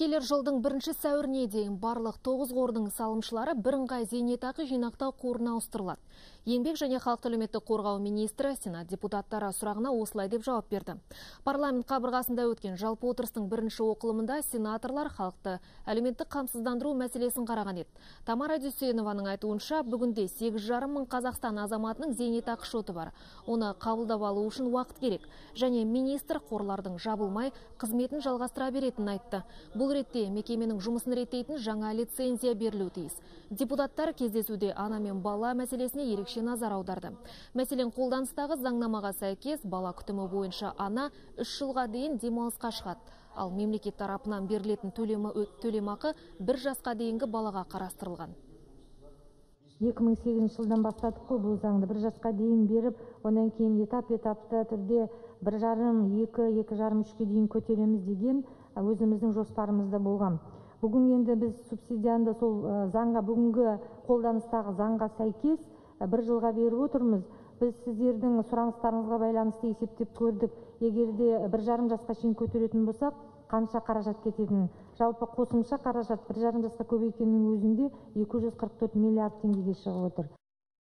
келер жылдың бірінші сәуіріне дейін барлық тоғыз қордың салымшылары бірыңғай зейнетақы жинақтау қорына ауыстырылады. Еңбек және халықты әлеуметтік қорғау министрі Сенат депутаттары сұрағына осылай деп жауап берді. Парламент қабырғасында өткен жалпы отырыстың бірінші оқылымында сенаторлар халықты әлеуметтік қамсыздандыру мәселесін қараған еді. Тамара Дүйсенованың айтуынша бүгінде 8,5 мың Қазақстан азаматының зейнетақы шоты бар. Оны қабылдап алу үшін уақыт керек және министр қорлардың жабылмай қызметін жалғастыра беретінін айтты. Бұл ретте мекеменің жұмысын реттейтін жаңа лицензия берілуі тиіс. Депутаттар кездесуде ана мен бала мәселесіне ерекше назар аударды. Мәселен, қолданыстағы заңнамаға сәйкес бала күтімі бойынша ана үш жылға дейін демалысқа шығады. Ал мемлекет тарапынан берілетін төлемақы бір жасқа дейінгі балаға қарастырылған. 2008 жылдан бастадық қой бұл заңды бір жасқа дейін беріп одан кейін етап етапты түрде бір жарым екі екі жарым үшке дейін көтереміз деген өзіміздің жоспарымызда болған. Бүгін енді біз субсидияны сол заңға бүгінгі қолданыстағы заңға сәйкес бір жылға беріп отырмыз. Біз сіздердің сұраныстарыңызға байланысты есептеп көрдік. Егер де бір жарым жасқа шейін көтеретін болсақ қанша қаражат кететінін жалпы қосымша қаражат бір жарым жасқа көбейткеннің өзінде екі жүз қырық төрт миллиард теңгеге шығып отыр.